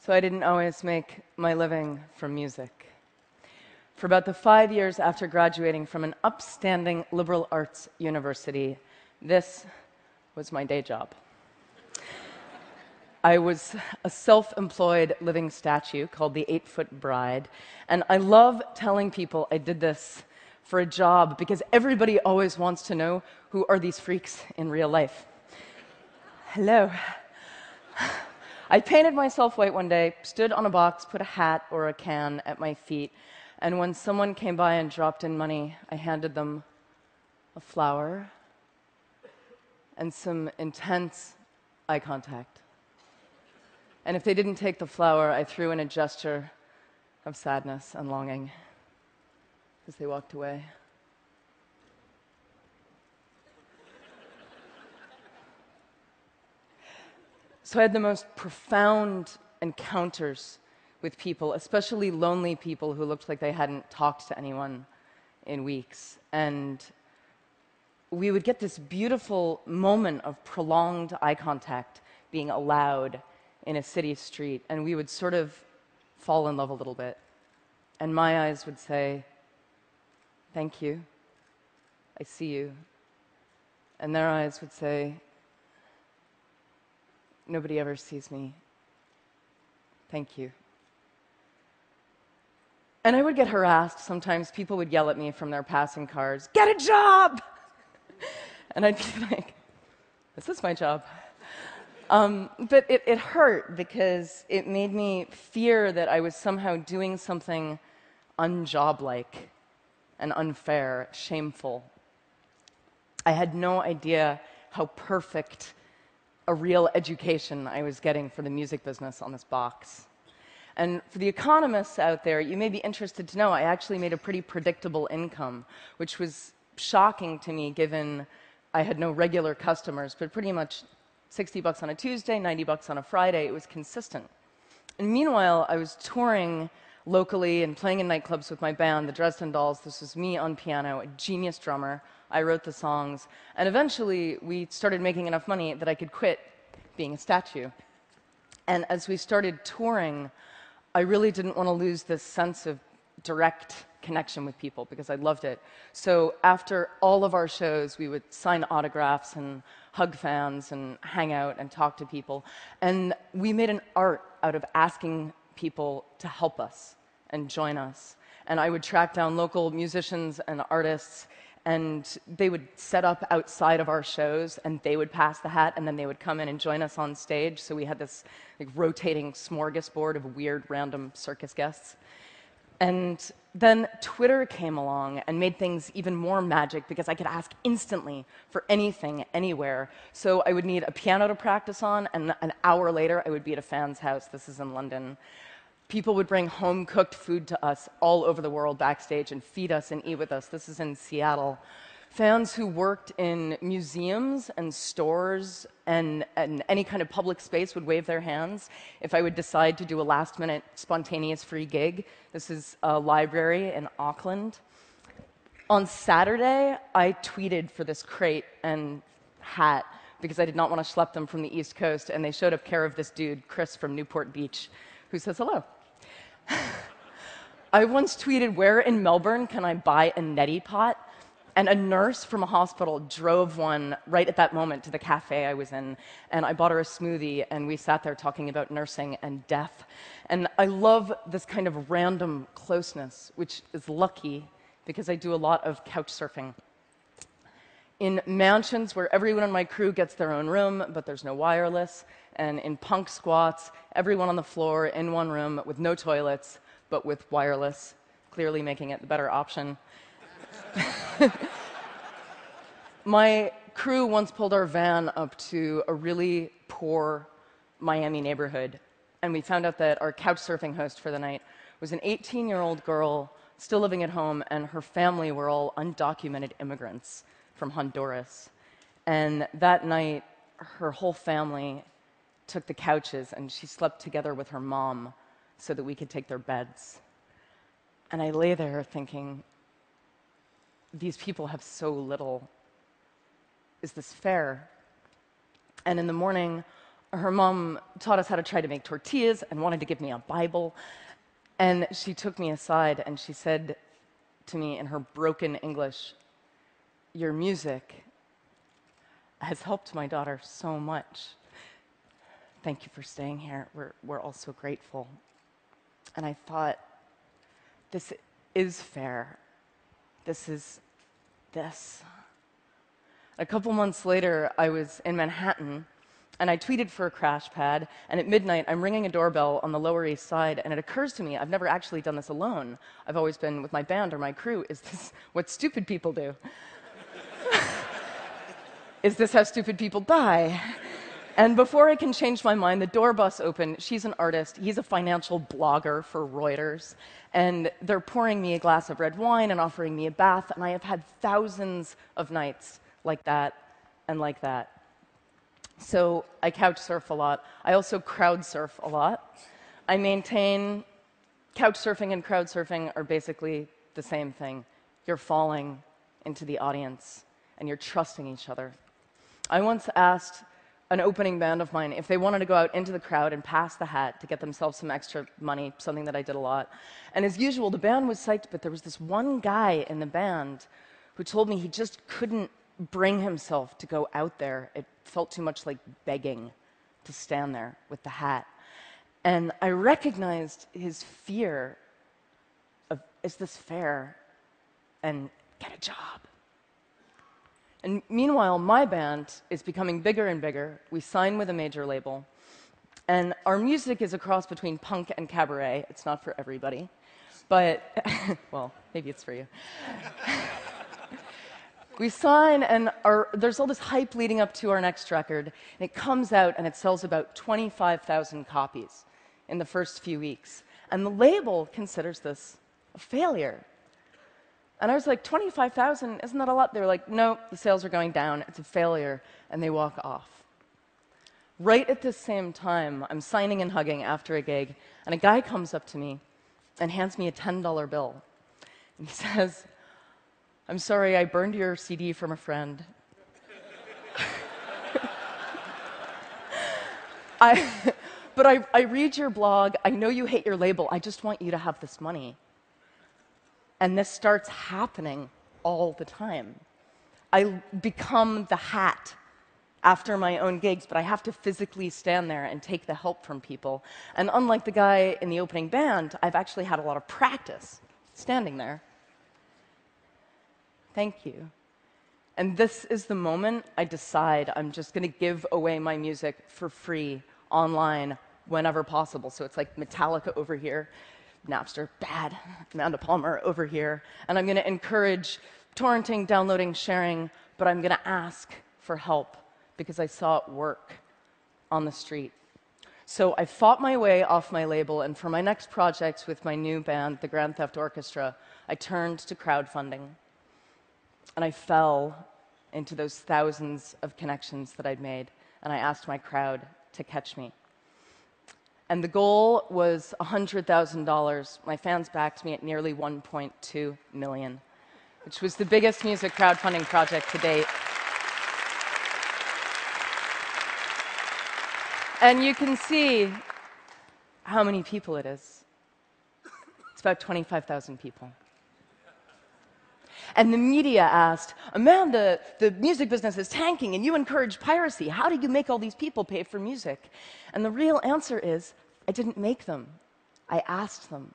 so I didn't always make my living from music. For about the five years after graduating from an upstanding liberal arts university, this was my day job. I was a self employed living statue called the Eight Foot Bride, and I love telling people I did this for a job because everybody always wants to know who are these freaks in real life. Hello. I painted myself white one day, stood on a box, put a hat or a can at my feet, and when someone came by and dropped in money, I handed them a flower and some intense eye contact. And if they didn't take the flower, I threw in a gesture of sadness and longing as they walked away. So I had the most profound encounters with people, especially lonely people who looked like they hadn't talked to anyone in weeks. And we would get this beautiful moment of prolonged eye contact being allowed in a city street, and we would sort of fall in love a little bit. And my eyes would say, Thank you. I see you. And their eyes would say, Nobody ever sees me. Thank you. And I would get harassed. Sometimes people would yell at me from their passing cars, Get a job! and I'd be like, This is my job. Um, but it, it hurt because it made me fear that I was somehow doing something unjob-like and unfair, shameful. I had no idea how perfect a real education I was getting for the music business on this box. And for the economists out there, you may be interested to know I actually made a pretty predictable income, which was shocking to me given I had no regular customers, but pretty much 60 bucks on a Tuesday, 90 bucks on a Friday. It was consistent. And meanwhile, I was touring locally and playing in nightclubs with my band, the Dresden Dolls. This was me on piano, a genius drummer. I wrote the songs. And eventually, we started making enough money that I could quit being a statue. And as we started touring, I really didn't want to lose this sense of direct connection with people because I loved it. So after all of our shows, we would sign autographs and hug fans and hang out and talk to people. And we made an art out of asking people to help us and join us. And I would track down local musicians and artists and they would set up outside of our shows and they would pass the hat and then they would come in and join us on stage. So we had this like rotating smorgasbord of weird random circus guests. And then twitter came along and made things even more magic because i could ask instantly for anything anywhere. So i would need a piano to practice on and an hour later i would be at a fan's house. This is in london people would bring home cooked food to us all over the world backstage and feed us and eat with us. This is in Seattle. Fans who worked in museums and stores and, and, any kind of public space would wave their hands if I would decide to do a last minute spontaneous free gig. This is a library in Auckland. On Saturday, I tweeted for this crate and hat because I did not want to schlep them from the East Coast, and they showed up care of this dude, Chris from Newport Beach, who says hello. I once tweeted, Where in Melbourne can I buy a neti pot? And a nurse from a hospital drove one right at that moment to the cafe I was in. And I bought her a smoothie, and we sat there talking about nursing and death. And I love this kind of random closeness, which is lucky because I do a lot of couch surfing. In mansions where everyone in my crew gets their own room, but there's no wireless, and in punk squats, everyone on the floor in one room with no toilets, but with wireless, clearly making it the better option. My crew once pulled our van up to a really poor Miami neighborhood, and we found out that our couch surfing host for the night was an 18 year old girl still living at home, and her family were all undocumented immigrants from Honduras. And that night, her whole family took the couches and she slept together with her mom so that we could take their beds. And I lay there thinking, these people have so little. Is this fair? And in the morning, her mom taught us how to try to make tortillas and wanted to give me a Bible. And she took me aside and she said to me in her broken English, Your music has helped my daughter so much. Thank you for staying here. We're, we're all so grateful. And I thought, this is fair. This is this. A couple months later, I was in Manhattan and I tweeted for a crash pad. And at midnight, I'm ringing a doorbell on the Lower East Side, and it occurs to me I've never actually done this alone. I've always been with my band or my crew. Is this what stupid people do? Is this how stupid people die? And before I can change my mind, the door busts open. She's an artist. He's a financial blogger for Reuters. And they're pouring me a glass of red wine and offering me a bath. And I have had thousands of nights like that and like that. So I couch surf a lot. I also crowd surf a lot. I maintain couch surfing and crowd surfing are basically the same thing. You're falling into the audience and you're trusting each other. I once asked an opening band of mine if they wanted to go out into the crowd and pass the hat to get themselves some extra money, something that I did a lot. And as usual, the band was psyched, but there was this one guy in the band who told me he just couldn't bring himself to go out there. It felt too much like begging to stand there with the hat. And I recognized his fear of is this fair? And get a job. And meanwhile, my band is becoming bigger and bigger. We sign with a major label. And our music is a cross between punk and cabaret. It's not for everybody. But, well, maybe it's for you. we sign, and our, there's all this hype leading up to our next record. And it comes out, and it sells about 25,000 copies in the first few weeks. And the label considers this a failure. And I was like, 25,000, isn't that a lot? They were like, no, the sales are going down. It's a failure. And they walk off. Right at the same time, I'm signing and hugging after a gig, and a guy comes up to me and hands me a $10 bill. And he says, I'm sorry, I burned your CD from a friend. I, but I, I read your blog. I know you hate your label. I just want you to have this money. And this starts happening all the time. I become the hat after my own gigs, but I have to physically stand there and take the help from people. And unlike the guy in the opening band, I've actually had a lot of practice standing there. Thank you. And this is the moment I decide I'm just going to give away my music for free online whenever possible. So it's like Metallica over here, Napster, bad. Amanda Palmer over here. And I'm going to encourage torrenting, downloading, sharing, but I'm going to ask for help because I saw it work on the street. So I fought my way off my label, and for my next project with my new band, the Grand Theft Orchestra, I turned to crowdfunding. And I fell into those thousands of connections that I'd made, and I asked my crowd to catch me. And the goal was $100,000. My fans backed me at nearly 1.2 million, which was the biggest music crowdfunding project to date. And you can see how many people it is. It's about 25,000 people. And the media asked, Amanda, the music business is tanking and you encourage piracy. How do you make all these people pay for music? And the real answer is, I didn't make them, I asked them.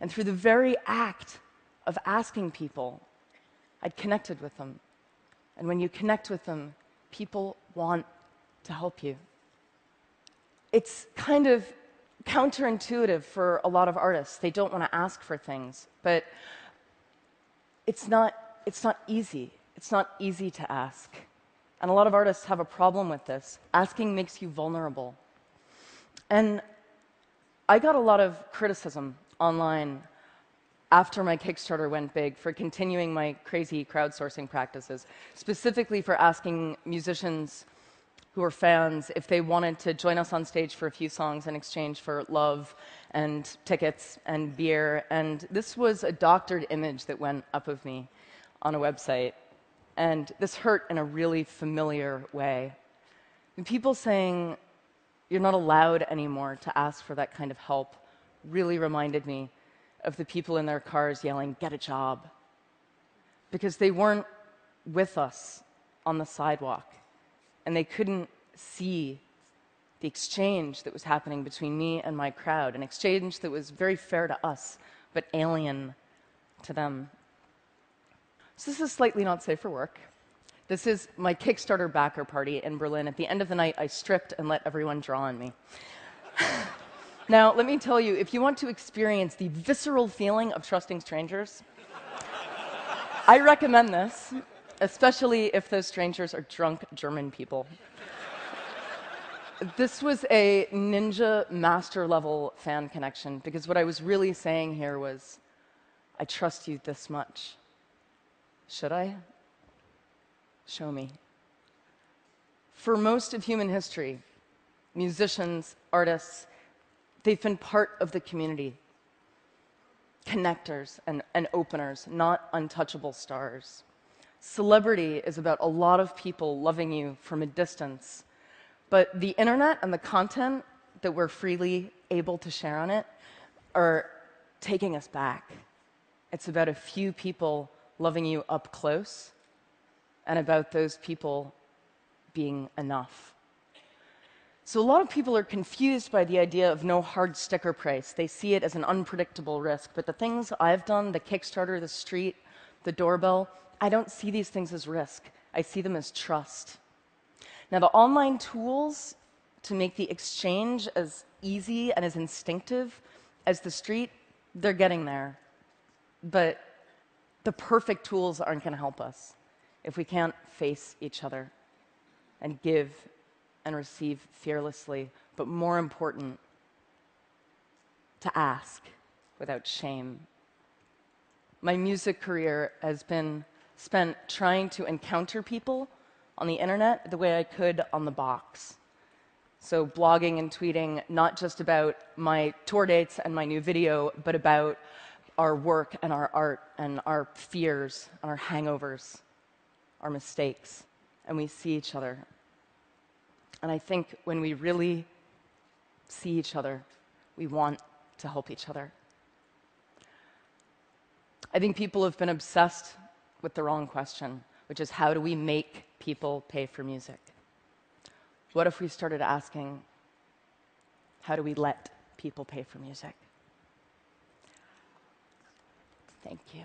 And through the very act of asking people, I'd connected with them. And when you connect with them, people want to help you. It's kind of counterintuitive for a lot of artists. They don't want to ask for things, but it's not, it's not easy. It's not easy to ask. And a lot of artists have a problem with this. Asking makes you vulnerable. And I got a lot of criticism online after my Kickstarter went big for continuing my crazy crowdsourcing practices, specifically for asking musicians who were fans if they wanted to join us on stage for a few songs in exchange for love and tickets and beer. And this was a doctored image that went up of me on a website. And this hurt in a really familiar way And people saying you're not allowed anymore to ask for that kind of help really reminded me of the people in their cars yelling, Get a job. Because they weren't with us on the sidewalk and they couldn't see the exchange that was happening between me and my crowd, an exchange that was very fair to us, but alien to them. So, this is slightly not safe for work. This is my Kickstarter backer party in Berlin. At the end of the night, I stripped and let everyone draw on me. now, let me tell you if you want to experience the visceral feeling of trusting strangers, I recommend this, especially if those strangers are drunk German people. this was a ninja master level fan connection because what I was really saying here was, I trust you this much. Should I? Show me. For most of human history, musicians, artists, they've been part of the community, connectors and, and openers, not untouchable stars. Celebrity is about a lot of people loving you from a distance, but the internet and the content that we're freely able to share on it are taking us back. It's about a few people loving you up close and about those people being enough. So, a lot of people are confused by the idea of no hard sticker price. They see it as an unpredictable risk. But the things I've done, the Kickstarter, the street, the doorbell, I don't see these things as risk. I see them as trust. Now, the online tools to make the exchange as easy and as instinctive as the street, they're getting there. But the perfect tools aren't going to help us if we can't face each other and give and receive fearlessly, but more important, to ask without shame. My music career has been spent trying to encounter people on the internet the way I could on the box. So, blogging and tweeting not just about my tour dates and my new video, but about our work and our art and our fears and our hangovers our mistakes, and we see each other. And I think when we really see each other, we want to help each other. I think people have been obsessed with the wrong question, which is how do we make people pay for music? What if we started asking, how do we let people pay for music? Thank you.